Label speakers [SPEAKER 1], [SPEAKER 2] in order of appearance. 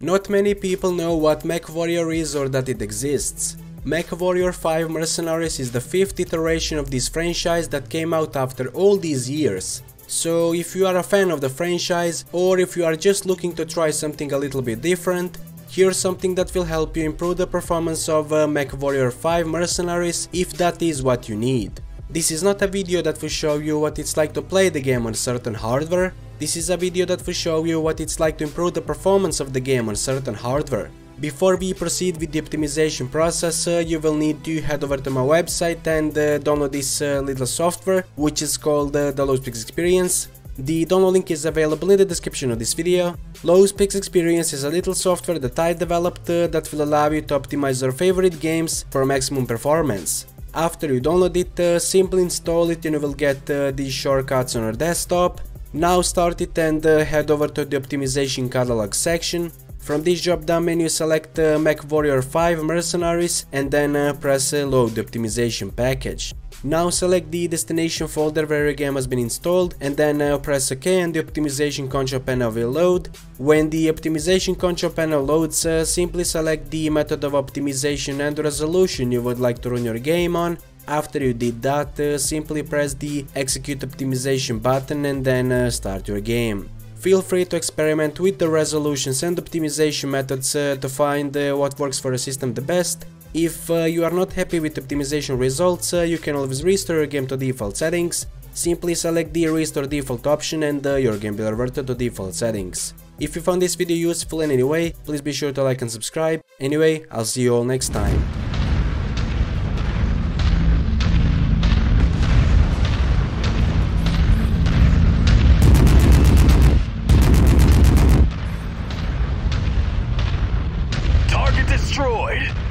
[SPEAKER 1] Not many people know what MechWarrior is or that it exists. MechWarrior 5 Mercenaries is the fifth iteration of this franchise that came out after all these years. So if you are a fan of the franchise or if you are just looking to try something a little bit different, here's something that will help you improve the performance of uh, MechWarrior 5 Mercenaries if that is what you need. This is not a video that will show you what it's like to play the game on certain hardware, this is a video that will show you what it's like to improve the performance of the game on certain hardware. Before we proceed with the optimization process, uh, you will need to head over to my website and uh, download this uh, little software, which is called uh, the Low Specs Experience. The download link is available in the description of this video. Low Specs Experience is a little software that I developed uh, that will allow you to optimize your favorite games for maximum performance. After you download it, uh, simply install it and you will get uh, these shortcuts on your desktop. Now start it and uh, head over to the optimization catalog section. From this drop down menu select uh, MechWarrior 5 Mercenaries and then uh, press uh, load optimization package. Now select the destination folder where your game has been installed and then uh, press OK and the optimization control panel will load. When the optimization control panel loads, uh, simply select the method of optimization and resolution you would like to run your game on after you did that, uh, simply press the execute optimization button and then uh, start your game. Feel free to experiment with the resolutions and optimization methods uh, to find uh, what works for a system the best. If uh, you are not happy with optimization results, you can always restore your game to default settings. Simply select the restore default option and your game will revert to default settings. If you found this video useful in any way, please be sure to like and subscribe. Anyway, I'll see you all next time. destroyed.